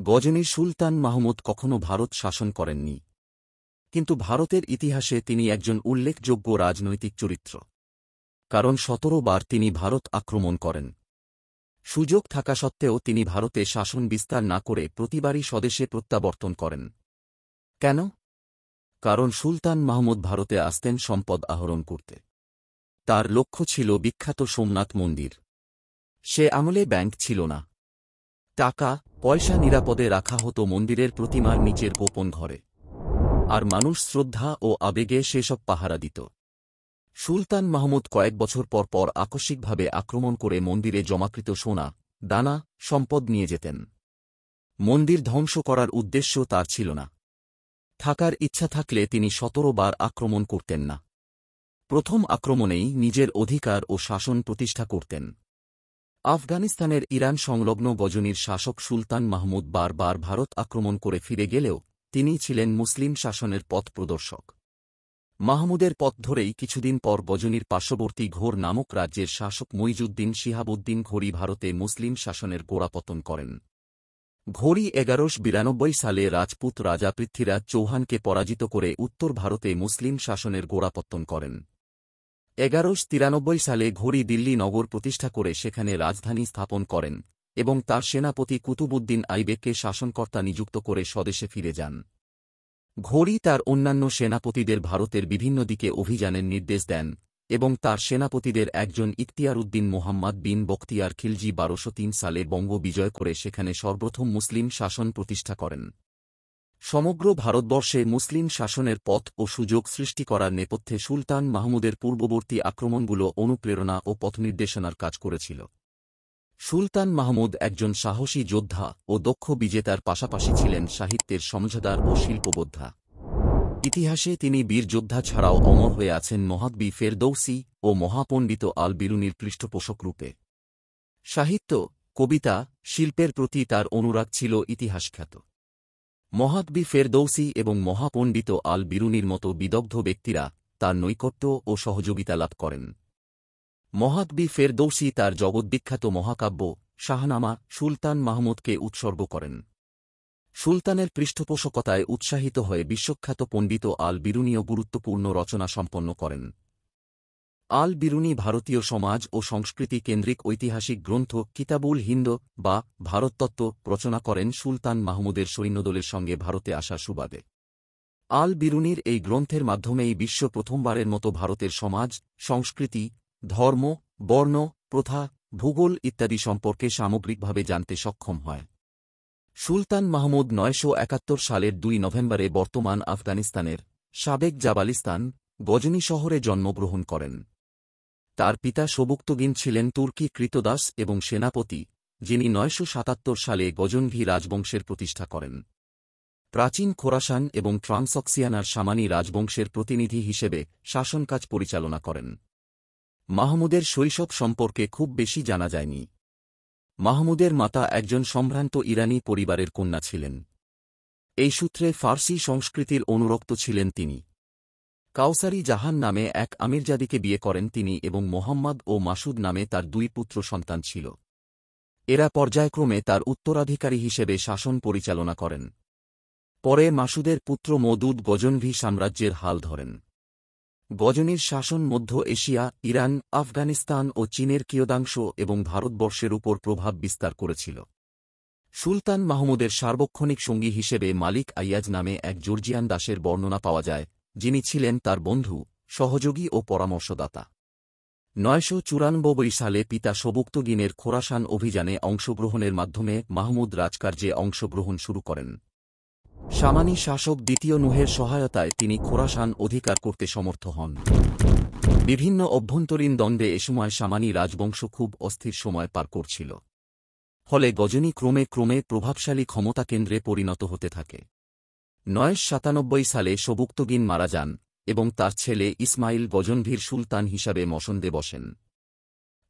গজনীর সুলতান মাহমুদ কখনও ভারত শাসন করেননি। কিন্তু ভারতের ইতিহাসে তিনি একজন উল্লেখযোগ্য রাজনৈতিক চরিত্র। কারণ সতেরো বার তিনি ভারত আক্রমণ করেন। সুযোগ থাকা সত্ত্বেও তিনি ভারতে শাসন বিস্তার না করে প্রতিবারই স্বদেশে প্রত্যাবর্তন করেন। কেন? কারণ সুলতান মাহমুদ ভারতে আসতেন সম্পদ আহরণ করতে। তার লক্ষ্য ছিল বিখ্যাত সোমনাথ মন্দির। সে আমলে ব্যাংক ছিল না। টাকা, পয়সা নিরাপদে রাখা হতো মন্দিরের প্রতিমার নিচের গোপন ঘরে। আর মানুষ শ্রদ্ধা ও আবেগে সেসব পাহারা দিত। সুলতান মাহমুদ কয়েক বছর পর পর আকস্মিকভাবে আক্রমণ করে মন্দিরে জমাকৃত সোনা, দানা, সম্পদ নিয়ে যেতেন। মন্দির ধ্বংস করার উদ্দেশ্য তার ছিল না। থাকার ইচ্ছা থাকলে তিনি সতেরো বার আক্রমণ করতেন না। প্রথম আক্রমণেই নিজের অধিকার ও শাসন প্রতিষ্ঠা করতেন। আফগানিস্তানের ইরান সংলগ্ন গজনীর শাসক সুলতান মাহমুদ বারবার ভারত আক্রমণ করে ফিরে গেলেও তিনি ছিলেন মুসলিম শাসনের পথ প্রদর্শক। মাহমুদের পথ ধরেই কিছুদিন পর গজনীর পার্শ্ববর্তী ঘোর নামক রাজ্যের শাসক মইজুদ্দিন শিহাবুদ্দিন ঘড়ি ভারতে মুসলিম শাসনের গোড়াপতন করেন। ঘড়ি এগারোশ বিরানব্বই সালে রাজপুত রাজা পৃথ্বীরাজ চৌহানকে পরাজিত করে উত্তর ভারতে মুসলিম শাসনের গোড়াপত্তন করেন। এগারোশ তিরানব্বই সালে ঘড়ি দিল্লি নগর প্রতিষ্ঠা করে সেখানে রাজধানী স্থাপন করেন এবং তার সেনাপতি কুতুবুদ্দিন আইবেককে শাসনকর্তা নিযুক্ত করে স্বদেশে ফিরে যান। ঘড়ি তার অন্যান্য সেনাপতিদের ভারতের বিভিন্ন দিকে অভিযানের নির্দেশ দেন এবং তার সেনাপতিদের একজন ইখতিয়ার উদ্দিন মোহাম্মদ বিন বখতিয়ার খিলজি বারোশো সালে বঙ্গ বিজয় করে সেখানে সর্বপ্রথম মুসলিম শাসন প্রতিষ্ঠা করেন। সমগ্র ভারতবর্ষে মুসলিম শাসনের পথ ও সুযোগ সৃষ্টি করার নেপথ্যে সুলতান মাহমুদের পূর্ববর্তী আক্রমণগুলো অনুপ্রেরণা ও পথনির্দেশনার কাজ করেছিল। সুলতান মাহমুদ একজন সাহসী যোদ্ধা ও দক্ষ বিজেতার পাশাপাশি ছিলেন সাহিত্যের সমঝদার ও শিল্পবোদ্ধা। ইতিহাসে তিনি বীর যোদ্ধা ছাড়াও অমর হয়ে আছেন মহাকবি ফেরদৌসি ও মহাপণ্ডিত আল বিরুনির পৃষ্ঠপোষক রূপে। সাহিত্য, কবিতা, শিল্পের প্রতি তার অনুরাগ ছিল ইতিহাসখ্যাত। মহাকবি ফেরদৌসি এবং মহাপণ্ডিত আল বিরুনির মতো বিদগ্ধ ব্যক্তিরা তার নৈকট্য ও সহযোগিতা লাভ করেন। মহাকবি ফেরদৌসি তার জগৎবিখ্যাত মহাকাব্য শাহনামা সুলতান মাহমুদকে উৎসর্গ করেন। সুলতানের পৃষ্ঠপোষকতায় উৎসাহিত হয়ে বিশ্বখ্যাত পণ্ডিত আল বিরুনীয় গুরুত্বপূর্ণ রচনা সম্পন্ন করেন। আল বিরুনি ভারতীয় সমাজ ও সংস্কৃতি কেন্দ্রিক ঐতিহাসিক গ্রন্থ কিতাবুল হিন্দ বা ভারততত্ত্ব রচনা করেন সুলতান মাহমুদের সৈন্যদলের সঙ্গে ভারতে আসা সুবাদে। আল বিরুনির এই গ্রন্থের মাধ্যমেই বিশ্ব প্রথমবারের মতো ভারতের সমাজ, সংস্কৃতি, ধর্ম, বর্ণ, প্রথা, ভূগোল ইত্যাদি সম্পর্কে সামগ্রিকভাবে জানতে সক্ষম হয়। সুলতান মাহমুদ নয়শো একাত্তর সালের দুই নভেম্বরে বর্তমান আফগানিস্তানের সাবেক জাবালিস্তান গজনী শহরে জন্মগ্রহণ করেন। তার পিতা সবুক্তগিন ছিলেন তুর্কি কৃতদাস এবং সেনাপতি, যিনি নয়শো সাতাত্তর সালে গজনভি রাজবংশের প্রতিষ্ঠা করেন। প্রাচীন খোরাসান এবং ট্রান্সক্সিয়ানার সামানি রাজবংশের প্রতিনিধি হিসেবে শাসনকাজ পরিচালনা করেন। মাহমুদের শৈশব সম্পর্কে খুব বেশি জানা যায়নি। মাহমুদের মাতা একজন সম্ভ্রান্ত ইরানি পরিবারের কন্যা ছিলেন। এই সূত্রে ফার্সি সংস্কৃতির অনুরক্ত ছিলেন তিনি। কাউসারি জাহান নামে এক আমিরজাদিকে বিয়ে করেন তিনি এবং মোহাম্মদ ও মাসুদ নামে তার দুই পুত্র সন্তান ছিল। এরা পর্যায়ক্রমে তার উত্তরাধিকারী হিসেবে শাসন পরিচালনা করেন। পরে মাসুদের পুত্র মদুদ গজনভি সাম্রাজ্যের হাল ধরেন। গজনীর শাসন মধ্য এশিয়া, ইরান, আফগানিস্তান ও চীনের কিয়দাংশ এবং ভারতবর্ষের উপর প্রভাব বিস্তার করেছিল। সুলতান মাহমুদের সার্বক্ষণিক সঙ্গী হিসেবে মালিক আইয়াজ নামে এক জর্জিয়ান দাসের বর্ণনা পাওয়া যায় যিনি ছিলেন তার বন্ধু, সহযোগী ও পরামর্শদাতা। নয়শো চুরানব্বই সালে পিতা সবুক্তগিনের খোরাসান অভিযানে অংশগ্রহণের মাধ্যমে মাহমুদ রাজকার্যে অংশগ্রহণ শুরু করেন। সামানি শাসক দ্বিতীয় নুহের সহায়তায় তিনি খোরাসান অধিকার করতে সমর্থ হন। বিভিন্ন অভ্যন্তরীণ দ্বন্দ্বে এ সময় সামানি রাজবংশ খুব অস্থির সময় পার করছিল। ফলে গজনী ক্রমে ক্রমে প্রভাবশালী ক্ষমতা কেন্দ্রে পরিণত হতে থাকে। নয়েশ সাতানব্বই সালে সবুক্তগিন মারা যান এবং তার ছেলে ইসমাইল গজনভীর সুলতান হিসাবে মসন্দে বসেন।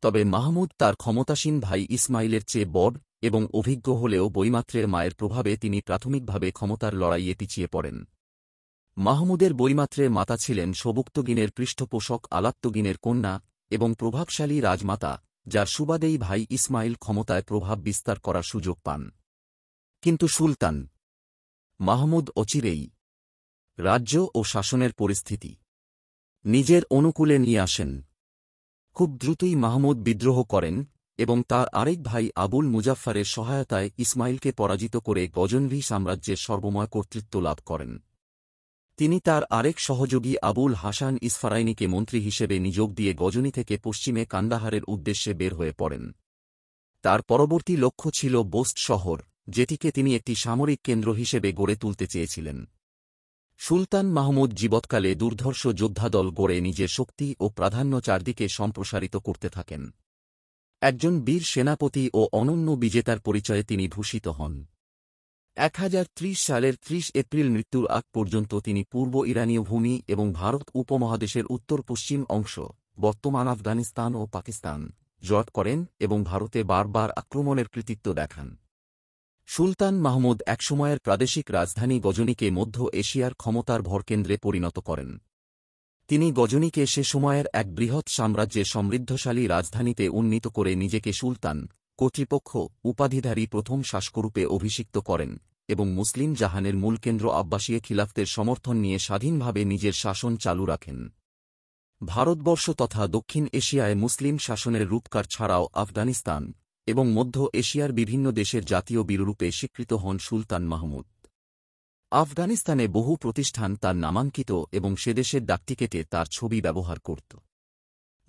তবে মাহমুদ তার ক্ষমতাসীন ভাই ইসমাইলের চেয়ে বড় এবং অভিজ্ঞ হলেও বইমাত্রের মায়ের প্রভাবে তিনি প্রাথমিকভাবে ক্ষমতার লড়াইয়ে পিছিয়ে পড়েন। মাহমুদের বইমাত্রের মাতা ছিলেন সবুক্তগিনের পৃষ্ঠপোষক আলাত্তগিনের কন্যা এবং প্রভাবশালী রাজমাতা, যার সুবাদেই ভাই ইসমাইল ক্ষমতায় প্রভাব বিস্তার করার সুযোগ পান। কিন্তু সুলতান মাহমুদ অচিরেই রাজ্য ও শাসনের পরিস্থিতি। নিজের অনুকূলে নিয়ে আসেন। খুব দ্রুতই মাহমুদ বিদ্রোহ করেন এবং তার আরেক ভাই আবুল মুজাফফারের সহায়তায় ইসমাইলকে পরাজিত করে গজনভি সাম্রাজ্যের সর্বময় কর্তৃত্ব লাভ করেন। তিনি তার আরেক সহযোগী আবুল হাসান ইসফারাইনিকে মন্ত্রী হিসেবে নিযোগ দিয়ে গজনী থেকে পশ্চিমে কান্দাহারের উদ্দেশ্যে বের হয়ে পড়েন। তার পরবর্তী লক্ষ্য ছিল বোস্ট শহর। যেটিকে তিনি একটি সামরিক কেন্দ্র হিসেবে গড়ে তুলতে চেয়েছিলেন। সুলতান মাহমুদ জীবৎকালে দুর্ধর্ষ যোদ্ধাদল গড়ে নিজের শক্তি ও প্রাধান্য চারদিকে সম্প্রসারিত করতে থাকেন। একজন বীর সেনাপতি ও অনন্য বিজেতার পরিচয়ে তিনি ভূষিত হন। এক হাজার ত্রিশ সালের ত্রিশ এপ্রিল মৃত্যুর আগ পর্যন্ত তিনি পূর্ব ইরানীয় ভূমি এবং ভারত উপমহাদেশের উত্তর পশ্চিম অংশ, বর্তমান আফগানিস্তান ও পাকিস্তান জট করেন এবং ভারতে বারবার আক্রমণের কৃতিত্ব দেখান। সুলতান মাহমুদ একসময়ের প্রাদেশিক রাজধানী গজনীকে মধ্য এশিয়ার ক্ষমতার ভরকেন্দ্রে পরিণত করেন। তিনি গজনীকে সে সময়ের এক বৃহৎ সাম্রাজ্যের সমৃদ্ধশালী রাজধানীতে উন্নীত করে নিজেকে সুলতান, কর্তৃপক্ষ, উপাধিধারী প্রথম শাসকরূপে অভিষিক্ত করেন এবং মুসলিম জাহানের মূল কেন্দ্র আব্বাসীয় খিলাফতের সমর্থন নিয়ে স্বাধীনভাবে নিজের শাসন চালু রাখেন। ভারতবর্ষ তথা দক্ষিণ এশিয়ায় মুসলিম শাসনের রূপকার ছাড়াও আফগানিস্তান এবং মধ্য এশিয়ার বিভিন্ন দেশের জাতীয় বীররূপে স্বীকৃত হন সুলতান মাহমুদ। আফগানিস্তানে বহু প্রতিষ্ঠান তার নামাঙ্কিত এবং সেদেশের ডাকটিকেটে তার ছবি ব্যবহার করত।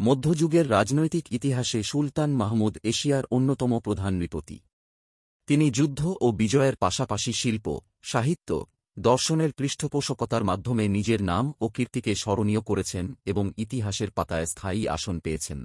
মধ্যযুগের রাজনৈতিক ইতিহাসে সুলতান মাহমুদ এশিয়ার অন্যতম প্রধান নৃপতি। তিনি যুদ্ধ ও বিজয়ের পাশাপাশি শিল্প, সাহিত্য, দর্শনের পৃষ্ঠপোষকতার মাধ্যমে নিজের নাম ও কীর্তিকে স্মরণীয় করেছেন এবং ইতিহাসের পাতায় স্থায়ী আসন পেয়েছেন।